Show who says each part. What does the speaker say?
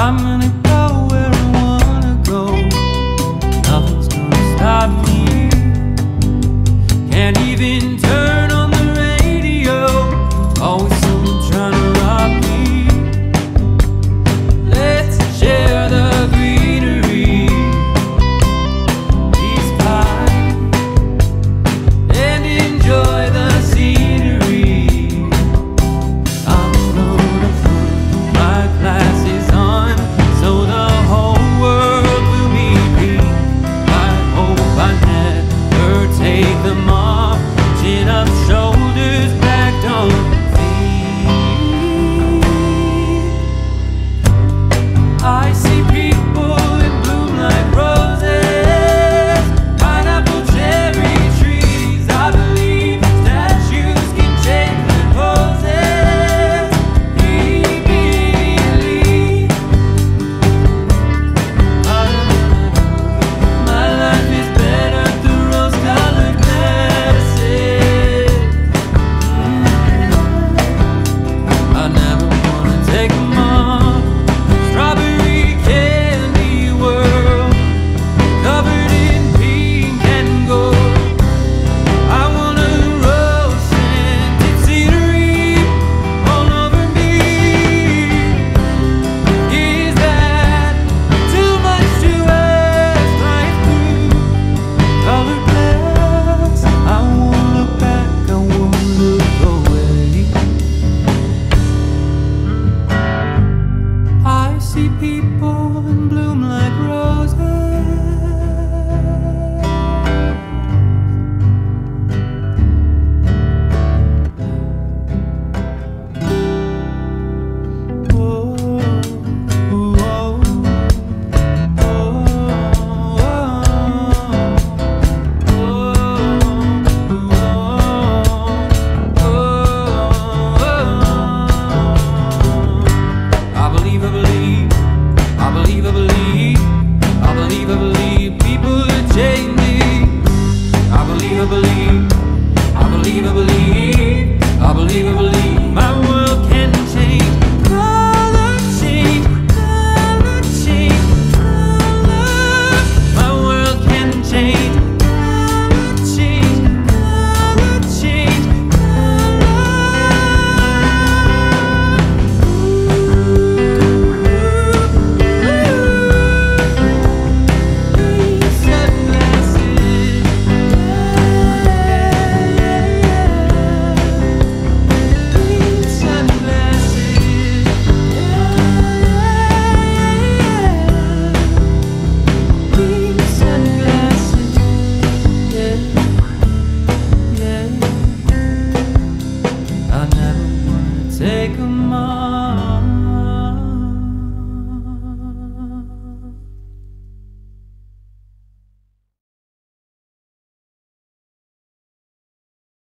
Speaker 1: I'm gonna believe, I believe, I believe.